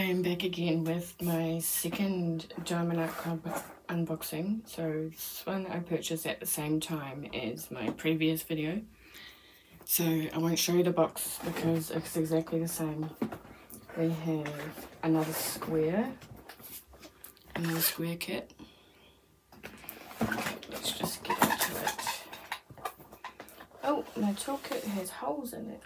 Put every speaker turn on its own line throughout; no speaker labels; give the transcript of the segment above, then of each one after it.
I am back again with my second Diamond Art Club unboxing. So this one I purchased at the same time as my previous video. So I won't show you the box because it's exactly the same. We have another square, another square kit. let's just get into it. Oh, my toolkit has holes in it.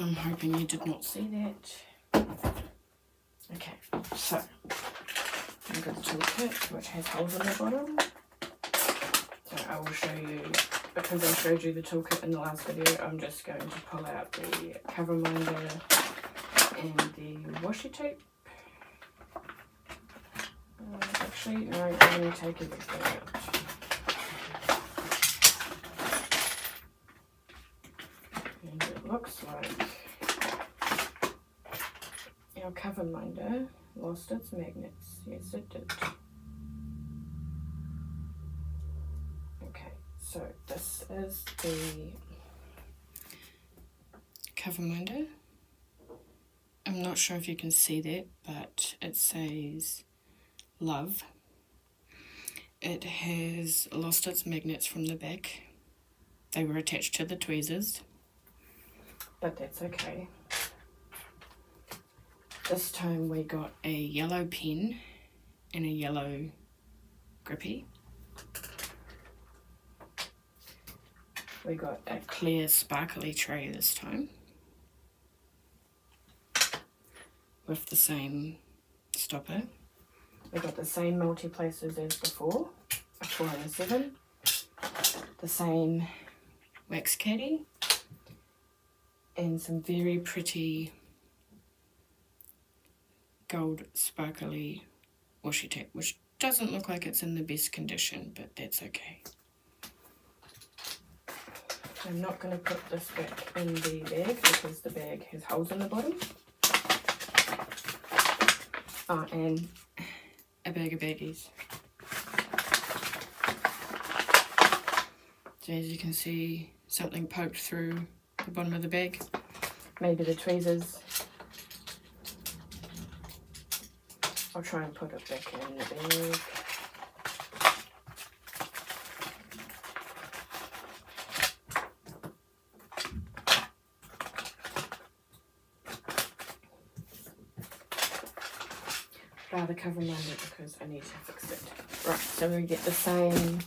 I'm hoping you did not see that. Okay, so I've got the toolkit which has holes in the bottom. So I will show you, because I showed you the toolkit in the last video, I'm just going to pull out the cover minder and the washi tape. Uh, actually, no, I'm going to take everything out. looks like our cover minder lost its magnets. Yes, it did. Okay, so this is the cover minder. I'm not sure if you can see that, but it says love. It has lost its magnets from the back. They were attached to the tweezers but that's okay. This time we got a yellow pen and a yellow grippy. We got a clear sparkly tray this time with the same stopper. We got the same multi-placers as before, a 4 and a 7. The same wax caddy and some very pretty gold sparkly washi tape, which doesn't look like it's in the best condition, but that's okay. I'm not going to put this back in the bag because the bag has holes in the bottom. Oh, and a bag of baggies. So as you can see, something poked through the bottom of the bag. Maybe the tweezers. I'll try and put it back in the bag. rather cover minder because I need to fix it. Right, so we get the same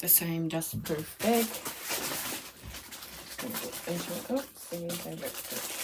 the same dust-proof bag. Oops, see, look good. To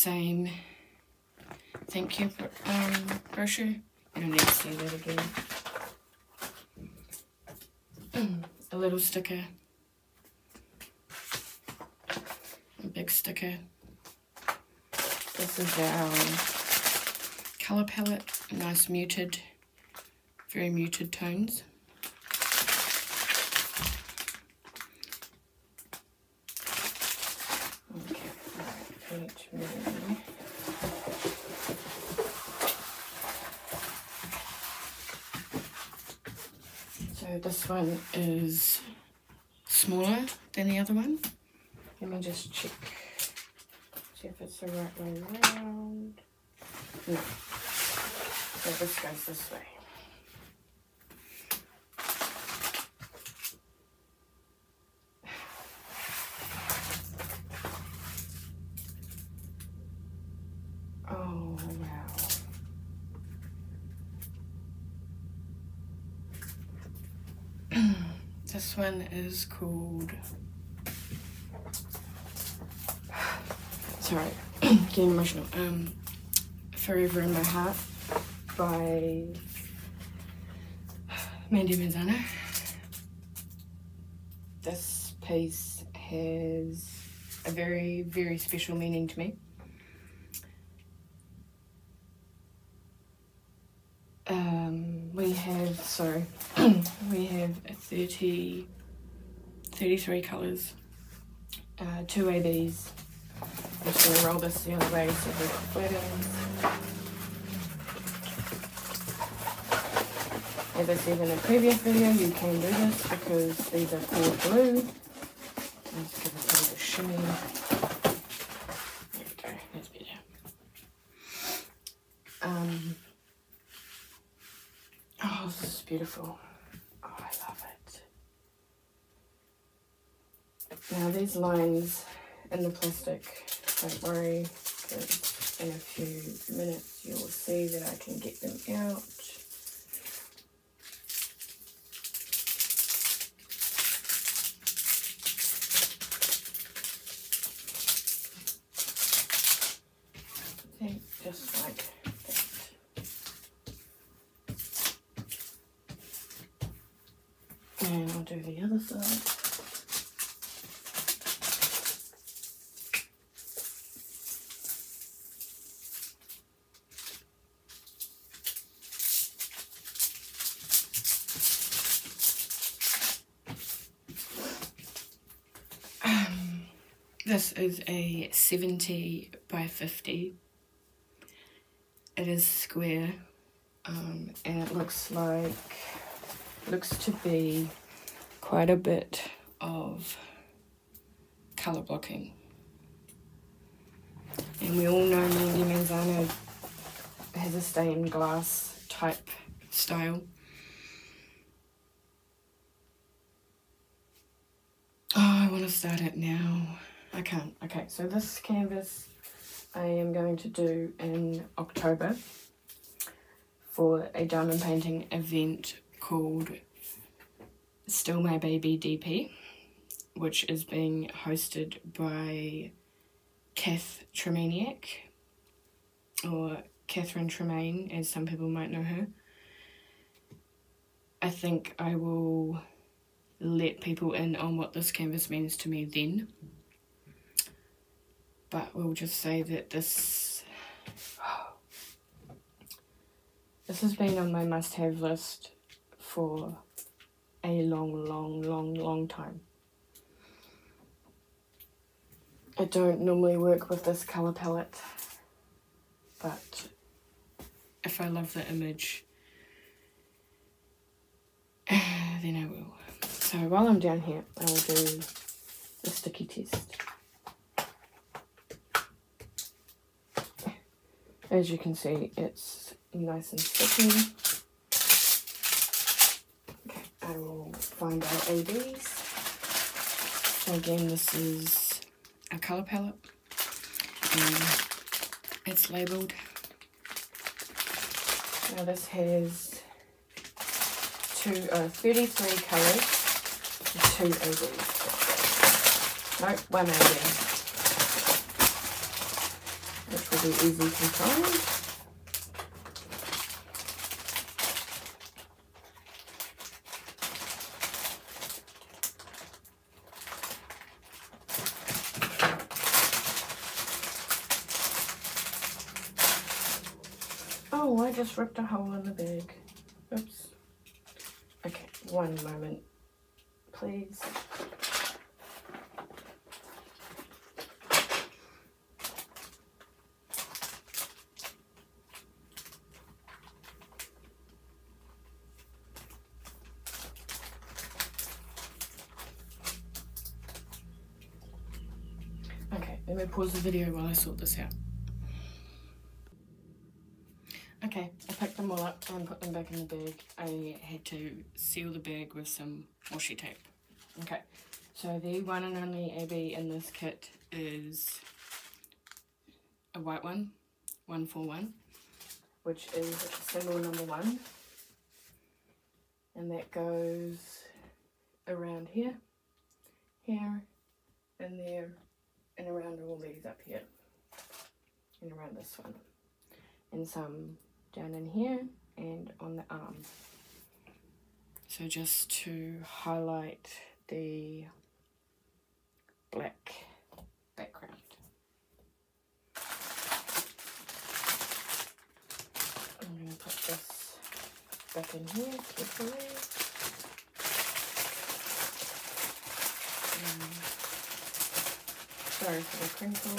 same thank you um, brochure. You don't need to see that again. a little sticker. A big sticker. This is our colour palette. Nice muted, very muted tones. So this one is smaller than the other one. Let me just check, see if it's the right way around. No. So this goes this way. This one is called. Sorry, getting emotional. Um, Forever in My Heart by Mandy Manzano. This piece has a very, very special meaning to me. Um, we have, sorry, we have 30, 33 colours, uh, two ABs. I'm just going to roll this the other way so we flat ends. As I said in a previous video, you can do this because these are poured glue. Let's give this a little shimmy. There we go, that's better. Um, oh, this is beautiful. Oh, I love it. Now these lines in the plastic, don't worry, in a few minutes you'll see that I can get them out. just like that. And I'll do the other side. A 70 by 50 it is square um, and it looks like looks to be quite a bit of color blocking. And we all know Mandy Manzano has a stained glass type style. Oh I want to start it now I can't okay so this canvas I am going to do in October for a diamond painting event called Still My Baby DP, which is being hosted by Kath Tremaniak, or Catherine Tremaine, as some people might know her. I think I will let people in on what this canvas means to me then but we'll just say that this this has been on my must-have list for a long long long long time. I don't normally work with this colour palette but if I love the image then I will. So while I'm down here I will do the sticky test As you can see, it's nice and sticky. Okay, I will find our ABs. So again, this is a colour palette. And it's labelled. Now this has two, uh, 33 colours, two of ABs. Nope, one AB be easy to find. Oh, I just ripped a hole in the bag. Oops. Okay, one moment, please. Me pause the video while I sort this out. Okay, I picked them all up and put them back in the bag. I had to seal the bag with some washi tape. Okay, so the one and only AB in this kit is a white one, 141, which is symbol number one. And that goes around here, here, and there, and around all these up here and around this one. and some down in here and on the arm. So just to highlight the black background. I'm going to put this back in here carefully. Um, sorry for the crinkle.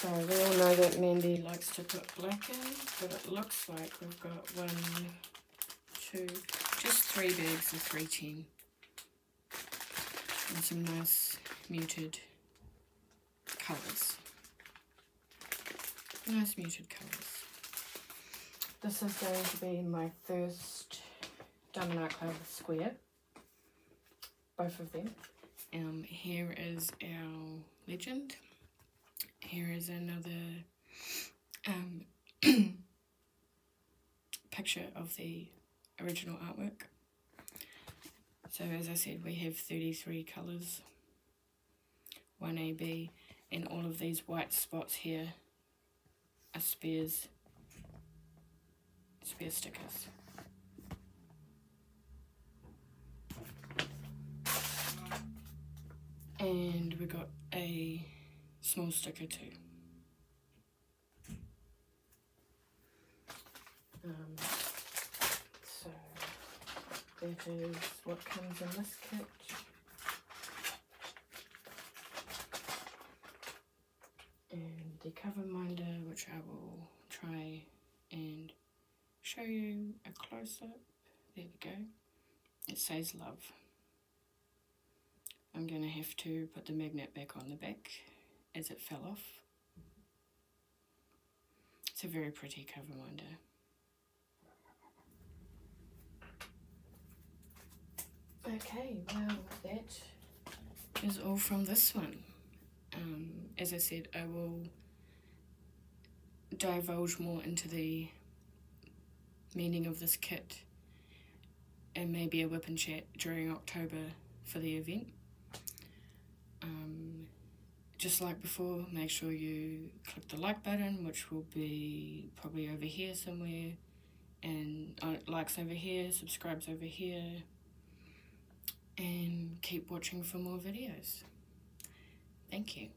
So we all know that Mandy likes to put black in, but it looks like we've got one, two, just three bags of 310. And some nice muted colours. Nice muted colours. This is going to be my first Club square. Both of them. Um, here is our legend here is another um, picture of the original artwork. So as I said, we have 33 colours, 1AB, and all of these white spots here are spares, spare stickers. And we got a small sticker too. Um, so that is what comes in this kit. And the cover minder, which I will try and show you a close-up. There we go. It says love. I'm going to have to put the magnet back on the back as it fell off. It's a very pretty cover minder. Okay, well that is all from this one. Um, as I said, I will divulge more into the meaning of this kit and maybe a WIP and chat during October for the event. Um, just like before, make sure you click the like button, which will be probably over here somewhere, and uh, likes over here, subscribes over here, and keep watching for more videos. Thank you.